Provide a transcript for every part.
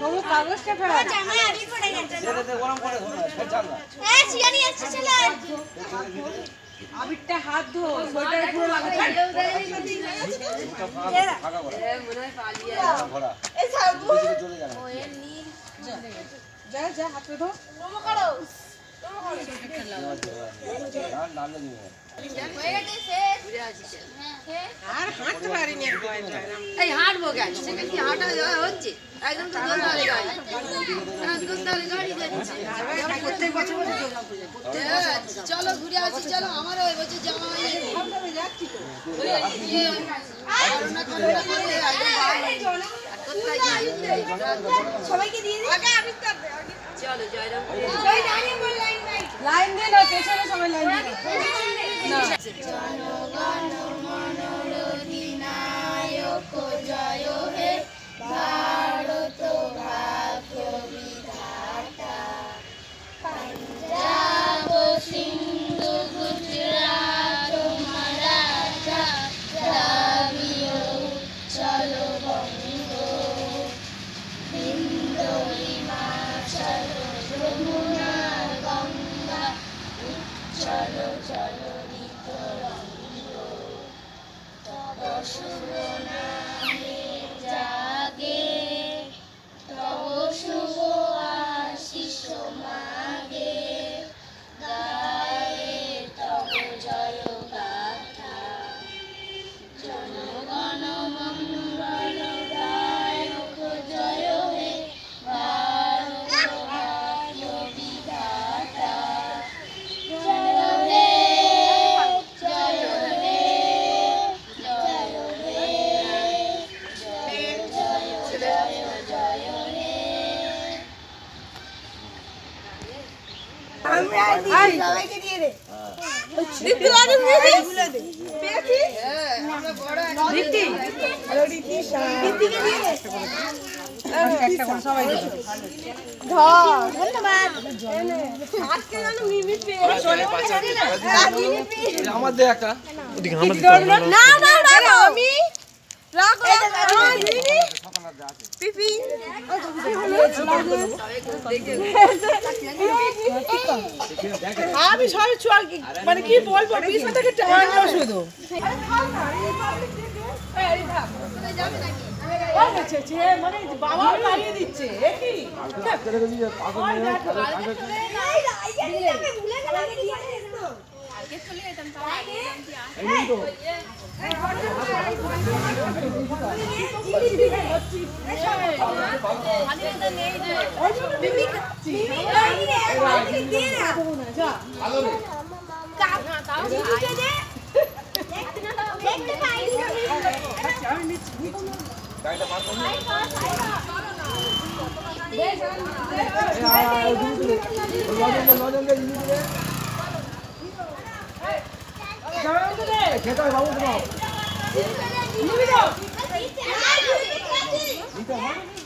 তবু কাগজটা ফেলা। জামাই আবি পড়ে গেছে দে, দে, গরম করে ধরো, ফের চাল না। হ্যাঁ চিয়ানি আসছে চলে। আবিরটা হাত ধো সোয়েটারে পুরো লাগাতে এ মনে। ফাঁকা ভরা। দুদিকে চলে যাবে। যা যা হাতে ধো। নমো করো আর হাঁটতে পারিনি এই হাঁটবো কেন সেটা কি হাঁটা যাওয়া হচ্ছে। একদম তো দোলনালে গাড়ি। হ্যাঁ, দোলনালে গাড়ি যাচ্ছে। প্রত্যেক বছর বছর দুর্গা পূজা চলো ঘুরে আসি চলো আমারও ওই বছর জামা যাই? সবাইকে দিয়ে চলো জয়রাম। বল লাইন দিয়ে না পেছনে সবাই লাইন দিয়ে সবাইকে দিয়ে দে একটা করে তব শুভ ধন্যবাদ দে একটা না না না না আমি রাখো পিপি আমি সব চল মানে কি বলব পিছন থেকে টানো শুধু মানে বাবা পালিয়ে দিচ্ছে এ কি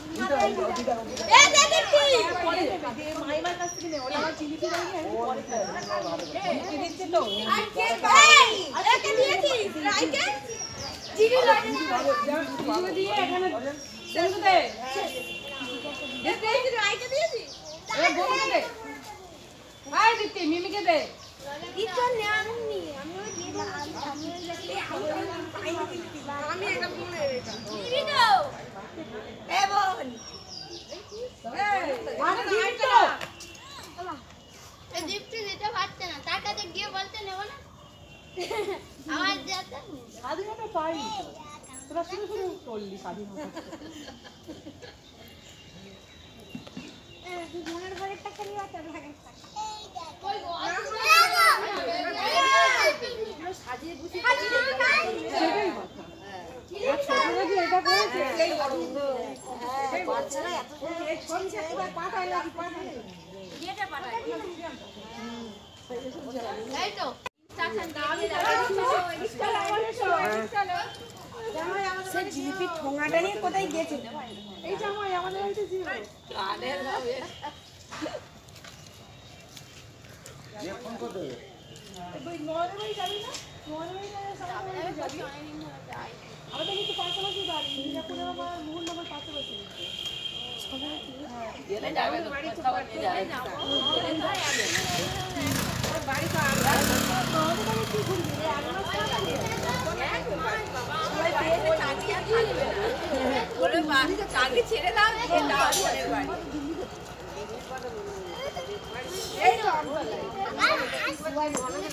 মিমিকে দে আমি একটা ফোনে এ বোন আরে দিবি তো গিফট দিতে পারছে না তার কাছে গিয়ে বলতে নেব না আমার স্বাধীনতা পাইনি তো তোরা শুরু শুরু করলি স্বাধীনতা মনের ঘরের টাকা নিয়ে আসতে ভাগের টাকা জিলিপি ঠোঙাটা নিয়ে কোথায় গেছে এই জামাই আমাদের বাড়িতে আমাদের কিন্তু পাশাপাশি ছেড়ে দাও এই ননদ